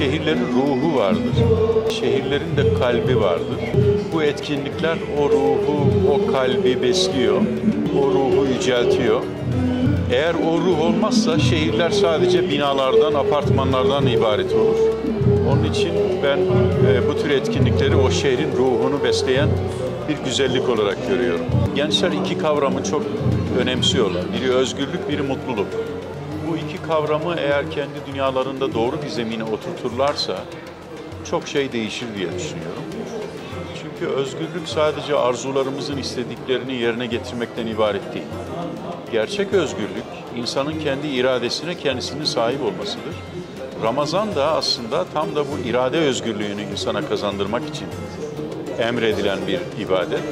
Şehirlerin ruhu vardır. Şehirlerin de kalbi vardır. Bu etkinlikler o ruhu, o kalbi besliyor. O ruhu yüceltiyor. Eğer o ruh olmazsa şehirler sadece binalardan, apartmanlardan ibaret olur. Onun için ben e, bu tür etkinlikleri o şehrin ruhunu besleyen bir güzellik olarak görüyorum. Gençler iki kavramı çok önemsiyorlar. Biri özgürlük, biri mutluluk. Kavramı eğer kendi dünyalarında doğru bir zemine oturturlarsa çok şey değişir diye düşünüyorum. Çünkü özgürlük sadece arzularımızın istediklerini yerine getirmekten ibaret değil. Gerçek özgürlük insanın kendi iradesine kendisinin sahip olmasıdır. Ramazan da aslında tam da bu irade özgürlüğünü insana kazandırmak için emredilen bir ibadet.